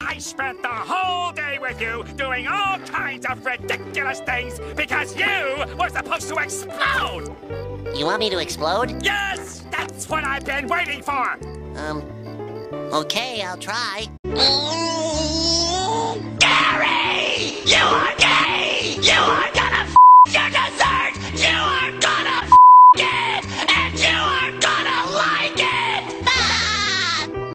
I spent the whole day with you doing all kinds of ridiculous things because you were supposed to explode! You want me to explode? Yes! That's what I've been waiting for! Um, okay, I'll try. Gary! You are